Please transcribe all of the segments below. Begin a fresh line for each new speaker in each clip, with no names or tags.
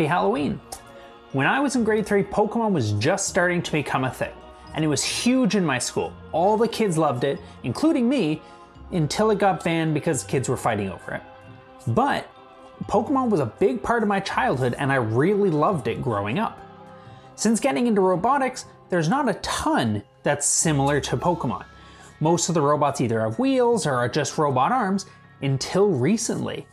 happy Halloween. When I was in grade 3, Pokemon was just starting to become a thing, and it was huge in my school. All the kids loved it, including me, until it got banned because kids were fighting over it. But Pokemon was a big part of my childhood and I really loved it growing up. Since getting into robotics, there's not a ton that's similar to Pokemon. Most of the robots either have wheels or are just robot arms until recently.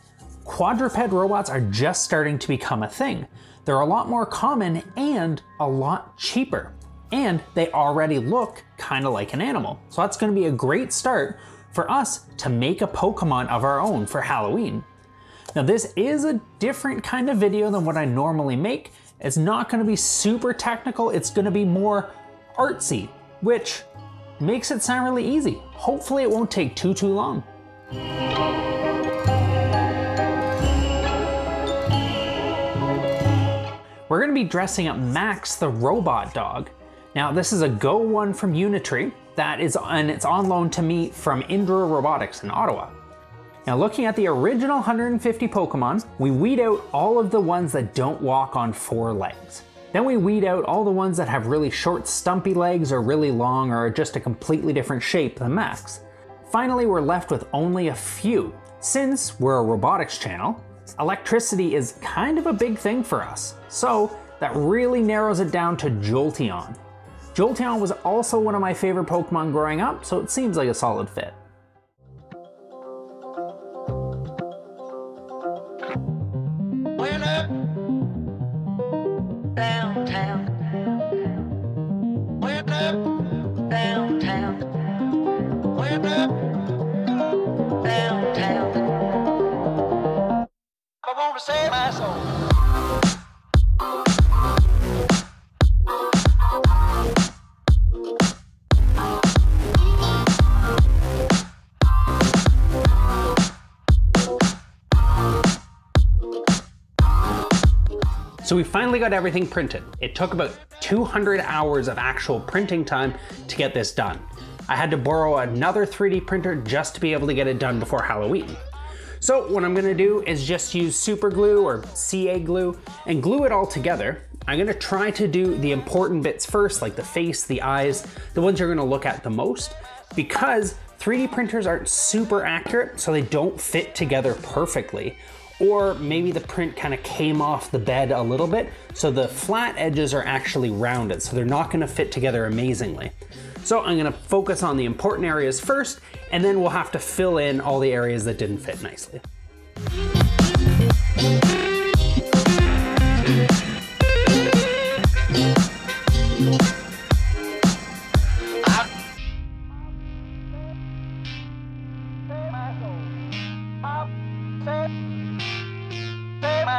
Quadruped robots are just starting to become a thing. They're a lot more common and a lot cheaper. And they already look kind of like an animal. So that's going to be a great start for us to make a Pokemon of our own for Halloween. Now this is a different kind of video than what I normally make. It's not gonna be super technical, it's gonna be more artsy, which makes it sound really easy. Hopefully it won't take too, too long. We're gonna be dressing up Max the robot dog. Now this is a Go1 from Unitree that is, and it's on loan to me from InDro Robotics in Ottawa. Now looking at the original 150 Pokemon, we weed out all of the ones that don't walk on four legs. Then we weed out all the ones that have really short stumpy legs or really long or are just a completely different shape than Max. Finally, we're left with only a few. Since we're a robotics channel, electricity is kind of a big thing for us. So that really narrows it down to Jolteon. Jolteon was also one of my favorite Pokemon growing up, so it seems like a solid fit. So we finally got everything printed. It took about 200 hours of actual printing time to get this done. I had to borrow another 3D printer just to be able to get it done before Halloween. So what I'm gonna do is just use super glue or CA glue and glue it all together. I'm gonna try to do the important bits first, like the face, the eyes, the ones you're gonna look at the most, because 3D printers aren't super accurate, so they don't fit together perfectly or maybe the print kind of came off the bed a little bit, so the flat edges are actually rounded, so they're not gonna fit together amazingly. So I'm gonna focus on the important areas first, and then we'll have to fill in all the areas that didn't fit nicely.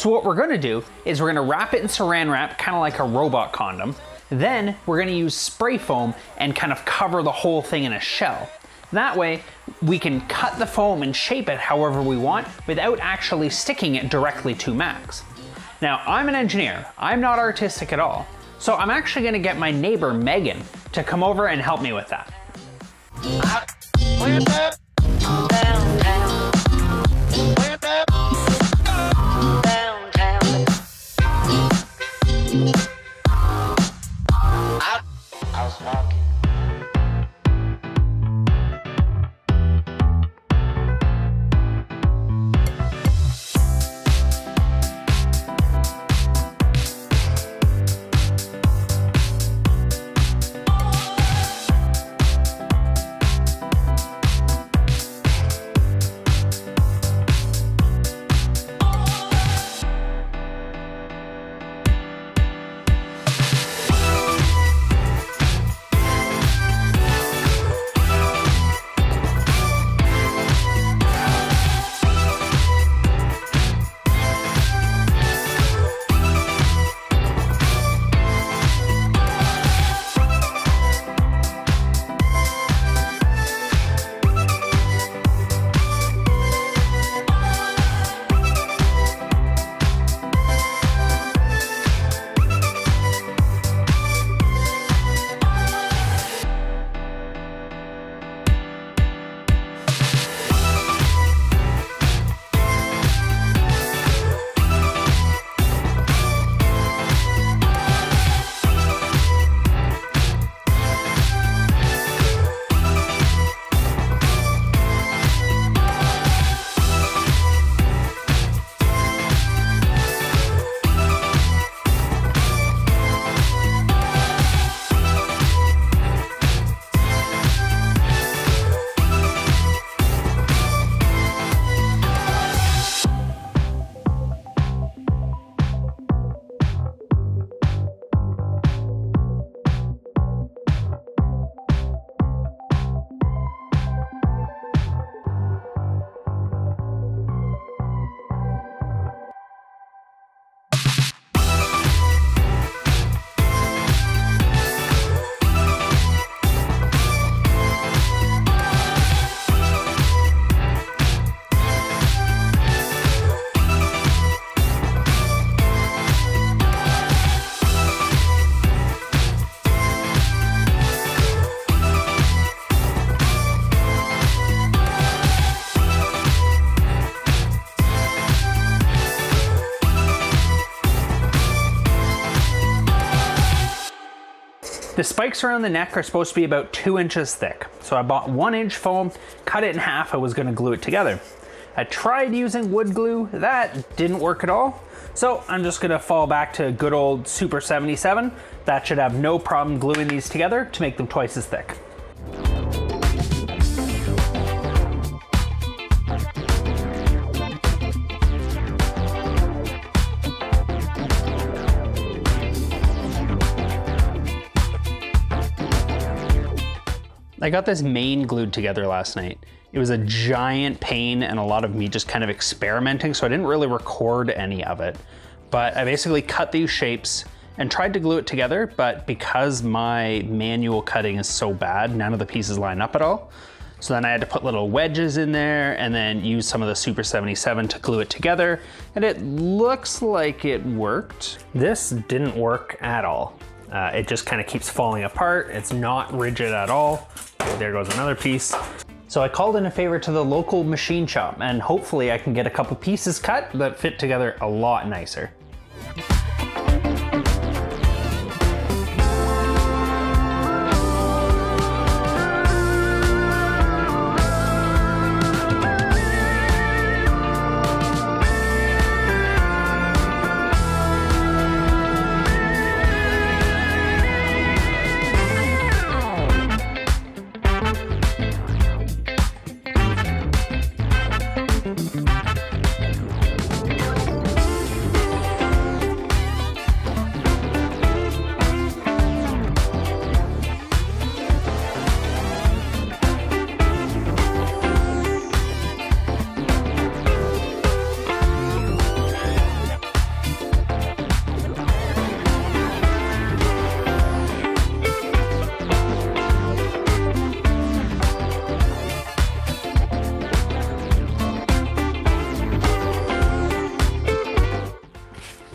So what we're gonna do is we're gonna wrap it in saran wrap, kind of like a robot condom. Then we're gonna use spray foam and kind of cover the whole thing in a shell. That way, we can cut the foam and shape it however we want without actually sticking it directly to Max. Now, I'm an engineer. I'm not artistic at all. So I'm actually gonna get my neighbor, Megan, to come over and help me with that. The spikes around the neck are supposed to be about two inches thick. So I bought one inch foam, cut it in half, I was gonna glue it together. I tried using wood glue, that didn't work at all. So I'm just gonna fall back to good old Super 77. That should have no problem gluing these together to make them twice as thick. I got this main glued together last night. It was a giant pain and a lot of me just kind of experimenting, so I didn't really record any of it. But I basically cut these shapes and tried to glue it together, but because my manual cutting is so bad, none of the pieces line up at all. So then I had to put little wedges in there and then use some of the Super 77 to glue it together. And it looks like it worked. This didn't work at all. Uh, it just kind of keeps falling apart. It's not rigid at all. There goes another piece. So I called in a favor to the local machine shop and hopefully I can get a couple pieces cut that fit together a lot nicer.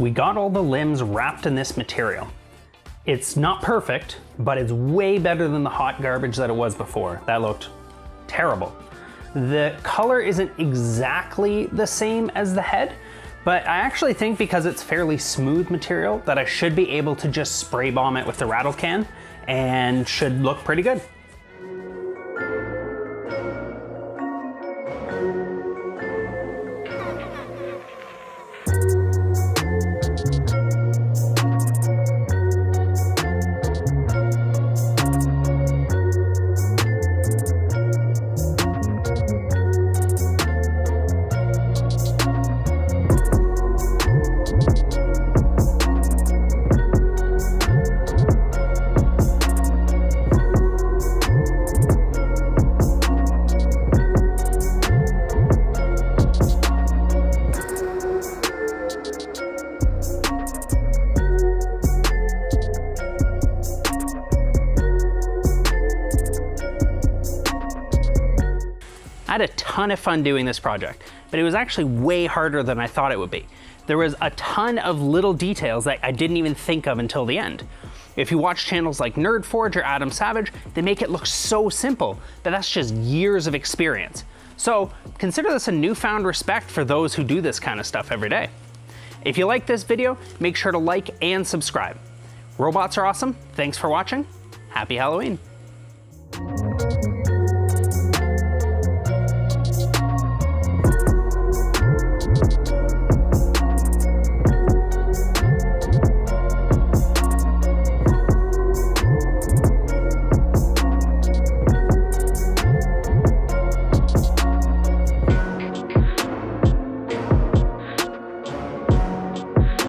We got all the limbs wrapped in this material. It's not perfect, but it's way better than the hot garbage that it was before. That looked terrible. The color isn't exactly the same as the head, but I actually think because it's fairly smooth material that I should be able to just spray bomb it with the rattle can and should look pretty good. Had a ton of fun doing this project, but it was actually way harder than I thought it would be. There was a ton of little details that I didn't even think of until the end. If you watch channels like NerdForge or Adam Savage, they make it look so simple, but that's just years of experience. So consider this a newfound respect for those who do this kind of stuff every day. If you like this video, make sure to like and subscribe. Robots are awesome. Thanks for watching. Happy Halloween.